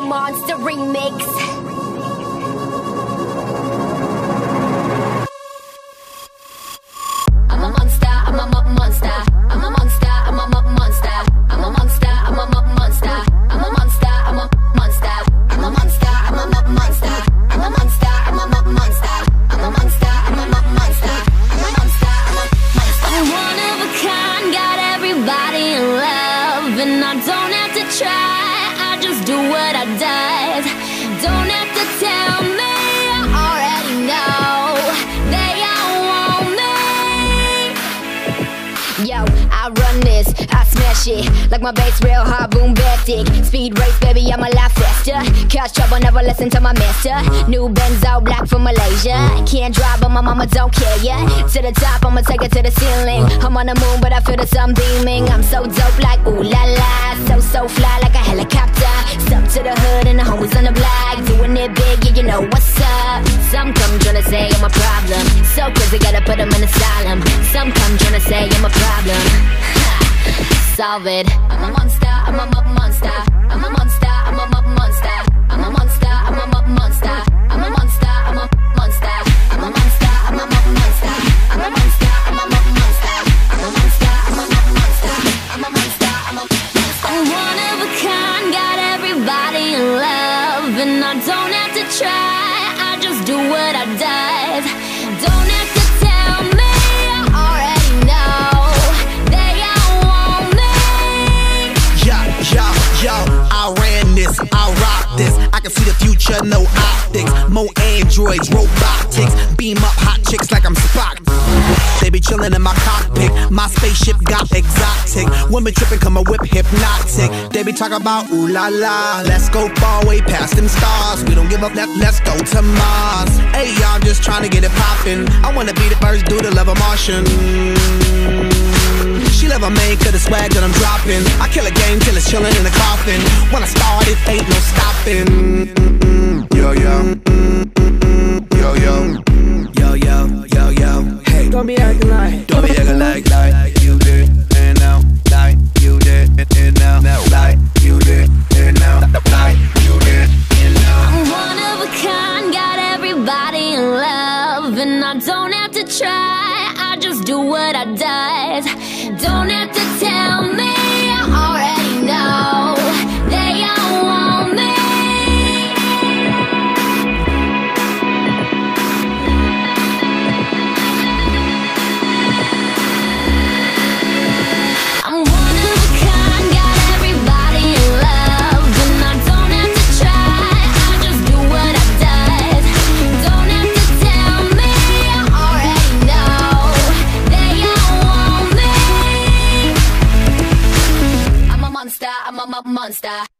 monster remix. I'm a monster, I'm a mo- monster. I'm a monster, I'm a mo- monster. I'm a monster, I'm a mo- monster. I'm a monster, I'm a monster. Monster, I'm a monster. I'm a monster, I'm a mo- monster. I'm a monster, I'm a mo- monster. I'm a monster, I'm a monster. I'm one of a kind, got everybody in love, and I don't have to try. Just do what I does. Don't have to tell me, I already know. They all want me. Yo, I run this, I smash it. Like my bass real hard, boom, basic Speed race, baby, I'm a lot faster. Cause trouble, never listen to my master. New Benzo, black from Malaysia. Can't drive, but my mama don't care, yeah. To the top, I'ma take it to the ceiling. I'm on the moon, but I feel the sun beaming. I'm so dope, you know what's up Some come tryna say I'm a problem So crazy, gotta put them in asylum Some come tryna say I'm a problem Ha, Solve it I'm a monster, I'm a mo- monster I'm a monster, I'm a mo- monster I'm a monster, I'm a mo- monster I'm a monster, I'm a monster I'm a monster, I'm a mo- monster I'm a monster, I'm a mo- monster I'm a monster, I'm a mo- monster I'm a monster, I'm a monster I'm one of a kind, got everybody in love And I don't have to try, I just do what I can see the future, no optics. More androids, robotics. Beam up hot chicks like I'm Spock. They be chillin' in my cockpit. My spaceship got exotic. Women trippin', come a whip hypnotic. They be talking about ooh la la. Let's go far way past them stars. We don't give up, let, let's go to Mars. Hey, y'all, just trying to get it poppin'. I wanna be the first dude to love a Martian. She love a man, cause the swag that I'm dropping. I kill a game till it's chillin' in the coffin. When I start, it ain't no stopping. Yo, yo. Yo, yo. Yo, yo, yo, yo. Hey. Don't be acting like Don't be acting like, like you did, and now, like you did, and now, now, like you did, and now, like you did, and now. I'm one of a kind, got everybody in love, and I don't have to try. I just do what I does. Don't have to tell me, Monster.